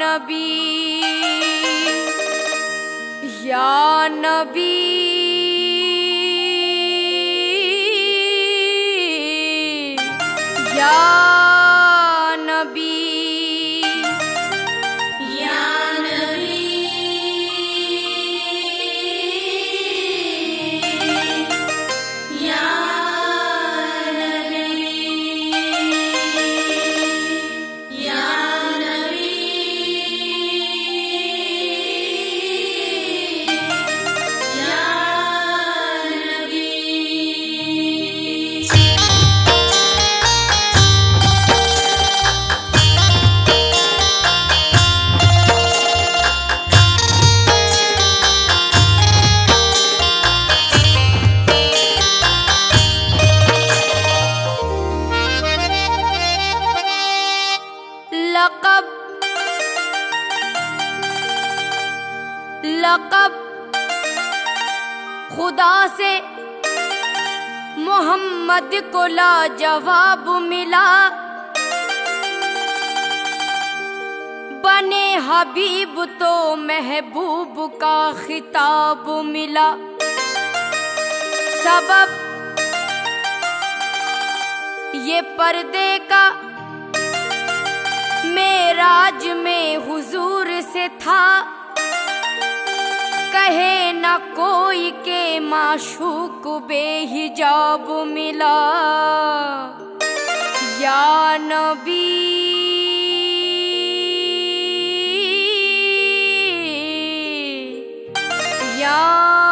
نبی یا نبی جواب ملا۔ بنے حبیب تو محبوب کا خطاب ملا۔ سبب یہ پردے کا میراج میں حضور سے تھا۔ کہے نہ کوئی کے معشوق بے حجاب ملا۔ یا نبی یا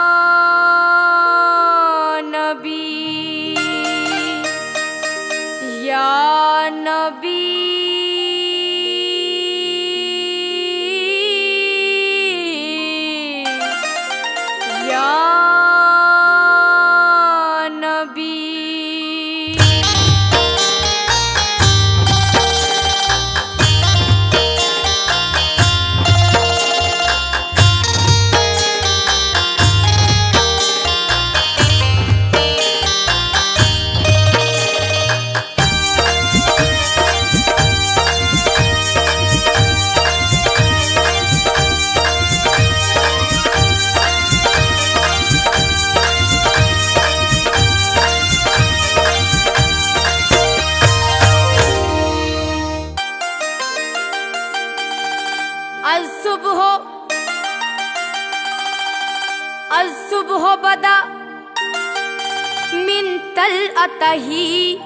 طلعته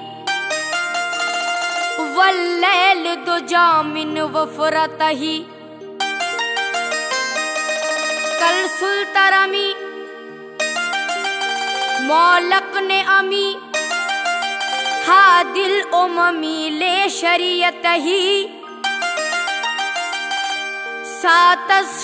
واللیل دجا من وفرته کل مولق نے امی ہا دل اممی لے شریعت ہی ساتس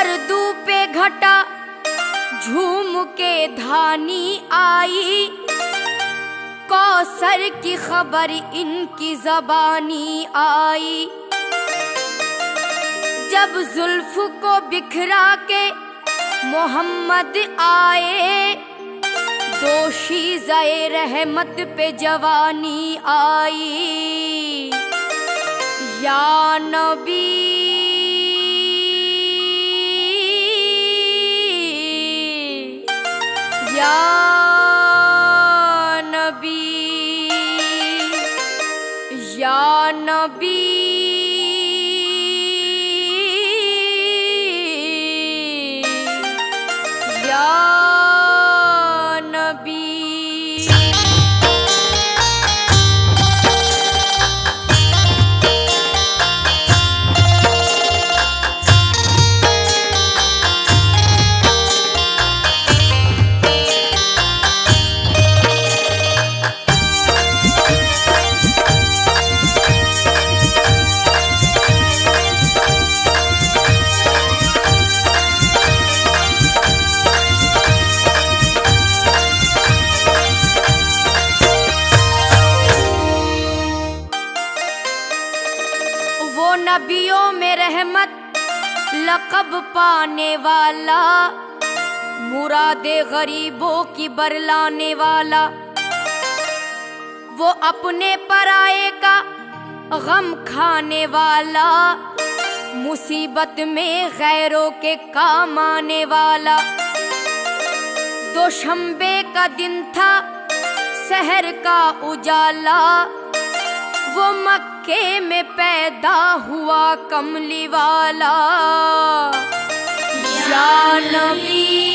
گردو پہ گھٹا جھوم کے دھانی آئی کوثر کی خبر ان کی زبانی آئی جب زلف کو بکھرا کے محمد آئے دوشی زے رحمت پہ جوانی آئی یا نبی یا نبی یا نبی رحمت، لقب پانے والا، مراد غریبوں کی برلانے والا۔ وہ اپنے پرائے کا غم کھانے والا، مصیبت میں غیروں کے کام آنے والا۔ دو شمبے کا دن تھا شہر کا اجالا۔ وہ مکے میں پیدا ہوا کملی والا یا نبی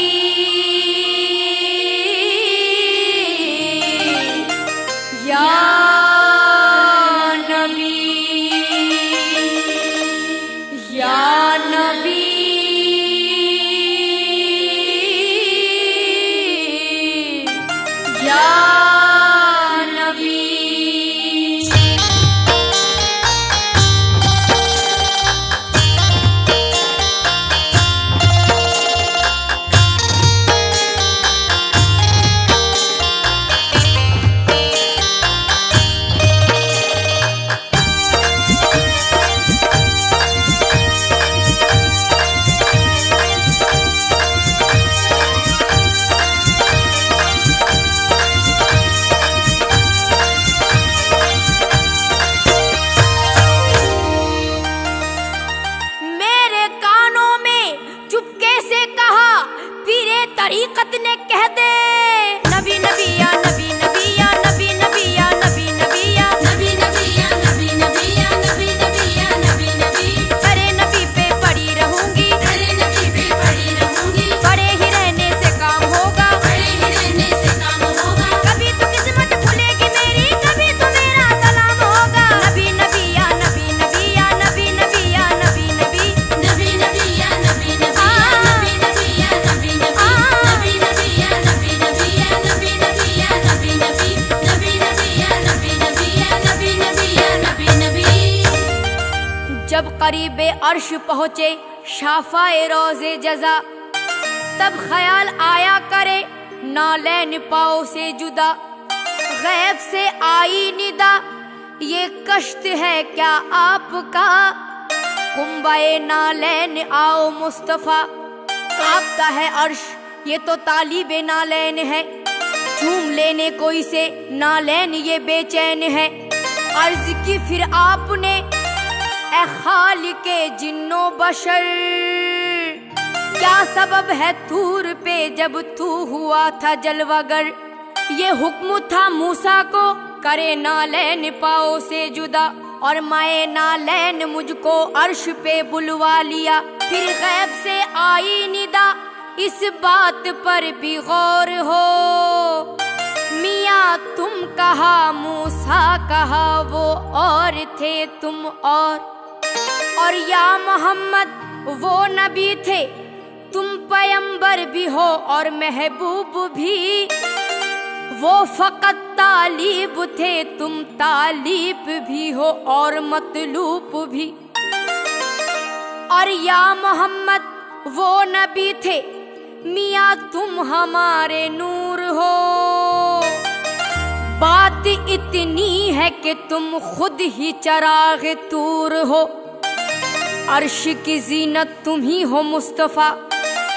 عرش پہنچے شافائے روز جزا۔ تب خیال آیا کرے نالین پاؤ سے جدا۔ غیب سے آئی ندا، یہ کشت ہے کیا آپ کا؟ کنبائے نالین آؤ مصطفیٰ۔ کاپتا ہے عرش، یہ تو طالب نالین ہے۔ جھوم لینے کوئی سے نالین یہ بے چین ہے۔ عرض کی پھر آپ نے اے خالق جنو بشر، کیا سبب ہے تور پہ جب تو ہوا تھا جلوگر یہ حکم تھا موسا کو، کرے نالین پاؤ سے جدا، اور مائے نالین مجھ کو عرش پہ بلوا لیا۔ پھر غیب سے آئی ندا، اس بات پر بھی غور ہو۔ میاں، تم کہا موسا کہا، وہ اور تھے تم اور۔ اور یا محمد، وہ نبی تھے۔ تم پیمبر بھی ہو اور محبوب بھی۔ وہ فقط طالب تھے، تم طالب بھی ہو اور مطلوب بھی۔ اور یا محمد، وہ نبی تھے۔ میاں تم ہمارے نور ہو۔ بات اتنی ہے کہ تم خود ہی چراغ تور ہو۔ عرش کی زینت تم ہی ہو مصطفیٰ۔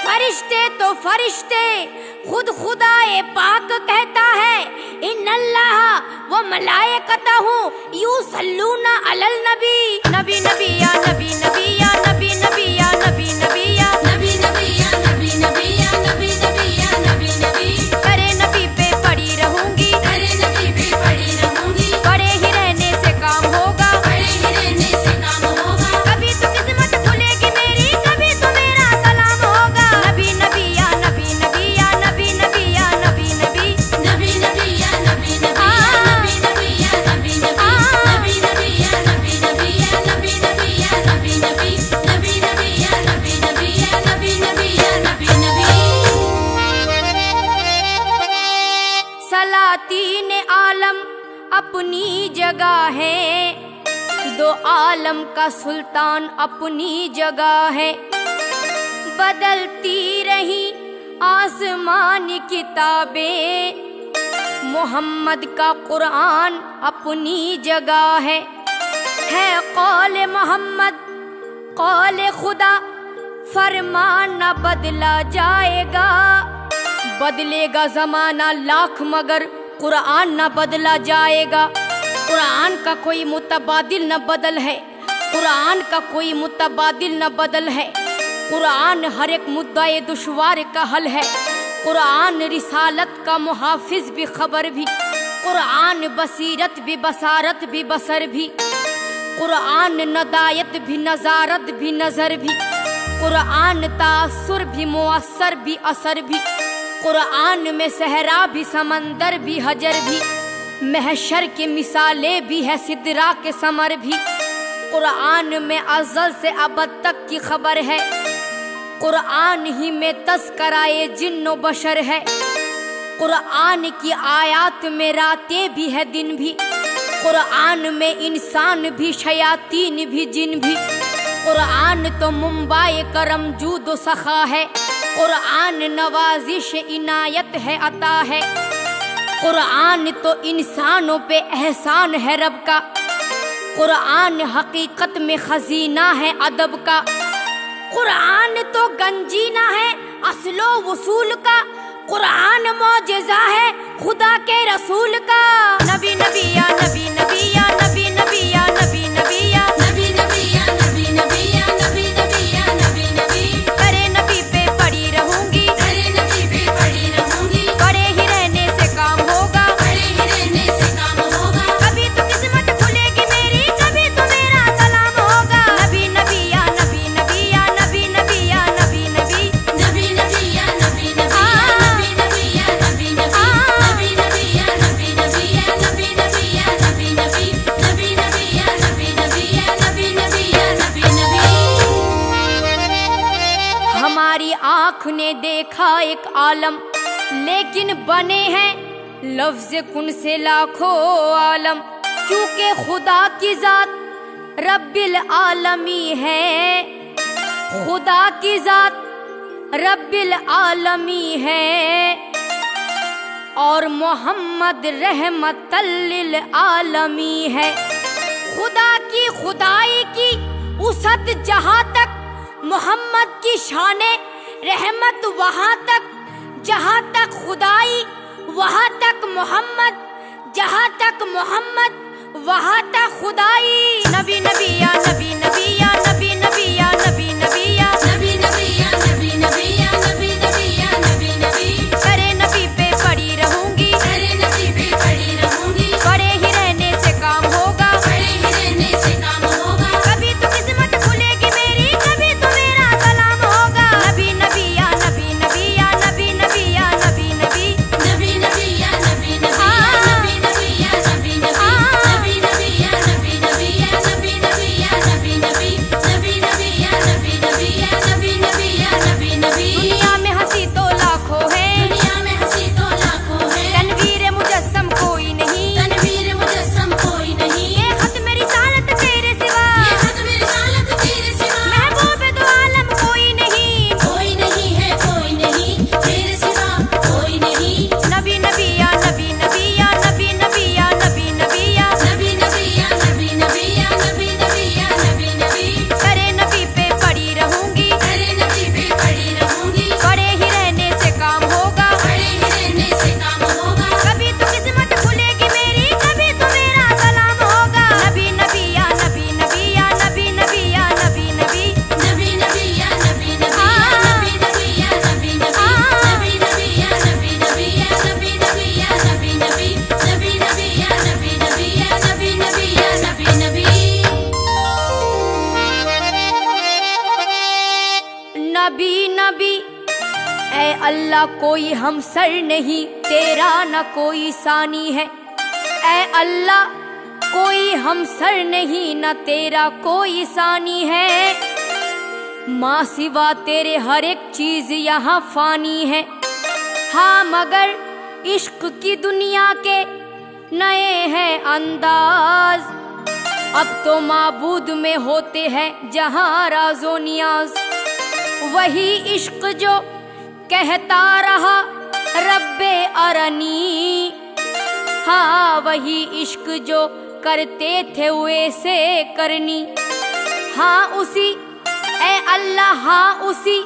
فرشتے تو فرشتے، خود خدا پاک کہتا ہے۔ ان اللہ و ملائکتہ ہوں یو سلونا علی النبی۔ نبی نبی، یا نبی نبی۔ سلاطین عالم اپنی جگہ ہے۔ دو عالم کا سلطان اپنی جگہ ہے۔ بدلتی رہی آسمان کتابیں۔ محمد کا قرآن اپنی جگہ ہے۔ ہے قول محمد، قول خدا فرمان نہ بدلا جائے گا۔ بدلے گا زمانہ لاکھ مگر قرآن نہ بدلا جائے گا۔ قرآن کا کوئی متبادل نہ بدل ہے۔ قرآن کا کوئی متبادل نہ بدل ہے۔ قرآن ہر ایک مدعا دشوار کا حل ہے۔ قرآن رسالت کا محافظ بھی خبر بھی۔ قرآن بصیرت بھی بصارت بھی بصر بھی۔ قرآن ندایت بھی نظارت بھی نظر بھی۔ قرآن تاثر بھی مؤثر بھی اثر بھی۔ قرآن میں صحرا بھی، سمندر بھی، حجر بھی، محشر کی مثالیں بھی ہے سدرا کے سمر بھی۔ قرآن میں ازل سے ابد تک کی خبر ہے۔ قرآن ہی میں تذکرائے جن و بشر ہے۔ قرآن کی آیات میں راتیں بھی ہے دن بھی۔ قرآن میں انسان بھی، شیاطین بھی، جن بھی۔ قرآن تو ممبئی کرم، جود و سخا ہے۔ قرآن نوازش عنایت ہے، عطا ہے۔ قرآن تو انسانوں پہ احسان ہے رب کا۔ قرآن حقیقت میں خزینہ ہے ادب کا۔ قرآن تو گنجینہ ہے اصل و وصول کا۔ قرآن معجزہ ہے خدا کے رسول کا۔ نبی نبی، یا نبی نبی، یا دیوانے ہیں۔ لفظ کن سے لاکھوں عالم؟ چونکہ خدا کی ذات رب العالمی ہے۔ خدا کی ذات رب العالمی ہے۔ اور محمد رحمت للعالمی ہے۔ خدا کی خدائی کی اسد جہاں تک، محمد کی شان رحمت وہاں تک۔ جہاں تک خدائی، وہاں تک محمد، جہاں تک محمد، وہاں تک خدائی۔ نبی نبی، یا نبی نبی۔ سر نہیں، تیرا نہ کوئی ثانی ہے۔ اے اللہ، کوئی ہم سر نہیں، نہ تیرا کوئی ثانی ہے۔ ماں سوا تیرے ہر ایک چیز یہاں فانی ہے۔ ہاں مگر عشق کی دنیا کے نئے ہیں انداز۔ اب تو معبود میں ہوتے ہیں جہاں راز و نیاز۔ وہی عشق جو کہتا رہا رب ارنی۔ ہاں وہی عشق جو کرتے تھے ہوئے سے کرنی۔ ہاں اسی۔ اے اللہ ہاں اسی۔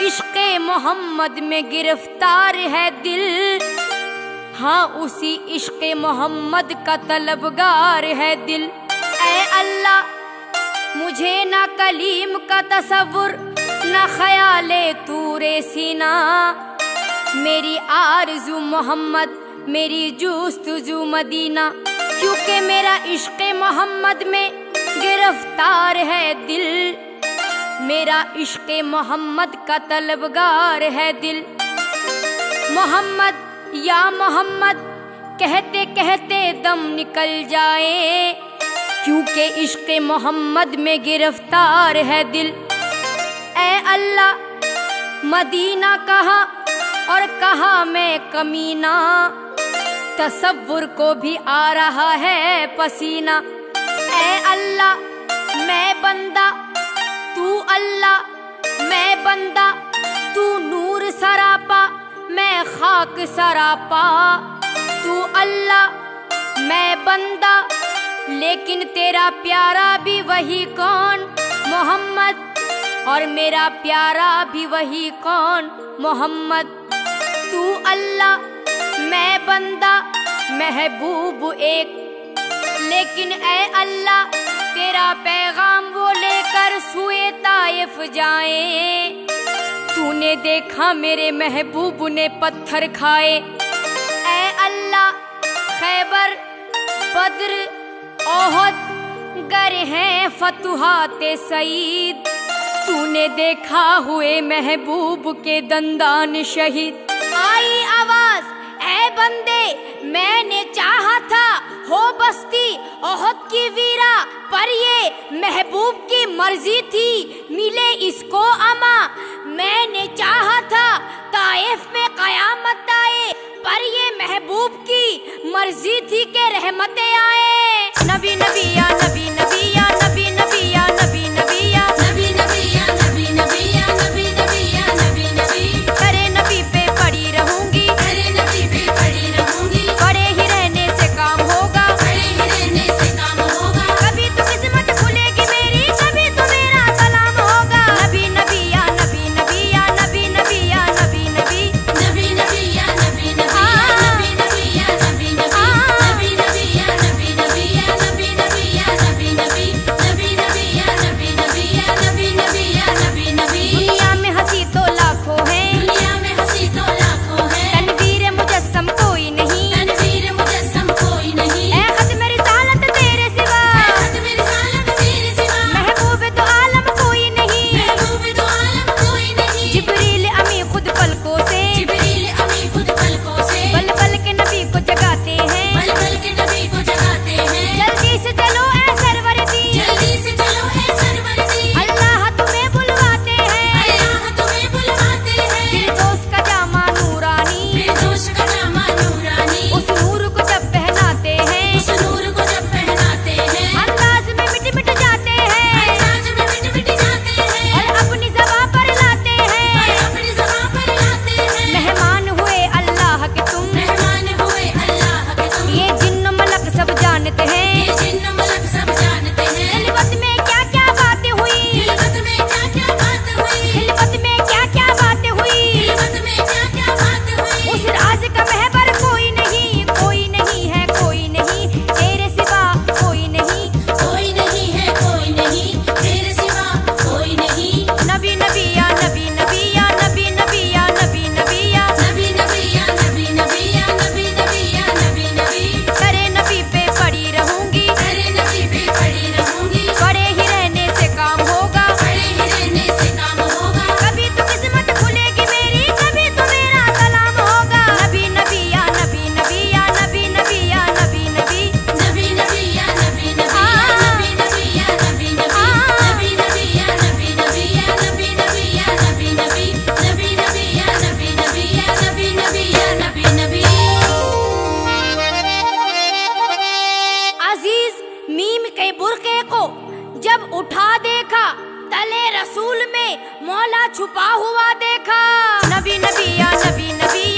عشق محمد میں گرفتار ہے دل۔ ہاں اسی عشق محمد کا طلبگار ہے دل۔ اے اللہ، مجھے نہ کلیم کا تصور، نہ خیال تور سینا میری آرزو محمد، میری جوستجو مدینہ، کیونکہ میرا عشق محمد میں گرفتار ہے دل۔ میرا عشق محمد کا طلبگار ہے دل۔ محمد، یا محمد، کہتے کہتے دم نکل جائے۔ کیونکہ عشق محمد میں گرفتار ہے دل۔ اے اللہ، مدینہ کہا اور کہا میں کمینہ تصور کو بھی آ رہا ہے پسینہ۔ اے اللہ، میں بندہ۔ تو اللہ، میں بندہ۔ تو نور سراپا، میں خاک سراپا۔ تو اللہ، میں بندہ۔ لیکن تیرا پیارا بھی وہی کون؟ محمد۔ اور میرا پیارا بھی وہی کون؟ محمد۔ تو اللہ میں بندہ محبوب ایک۔ لیکن اے اللہ تیرا پیغام وہ لے کر سوئے طائف جائیں تو نے دیکھا میرے محبوب نے پتھر کھائے۔ اے اللہ خیبر، بدر عہد گر ہیں فتوحات سعید۔ تو نے دیکھا ہوئے محبوب کے دندان شہید۔ آئی آواز۔ اے بندے، میں نے چاہا تھا ہو بستی عہد کی ویرا، پر یہ محبوب کی مرضی تھی۔ ملے اس کو اما میں نے چاہا تھا طائف میں قیامت آئے، پر یہ محبوب کی مرضی تھی کہ رحمتیں آئے نبی نبی یا مولا چھپا ہوا دیکھا۔ نبی نبی یا نبی نبی۔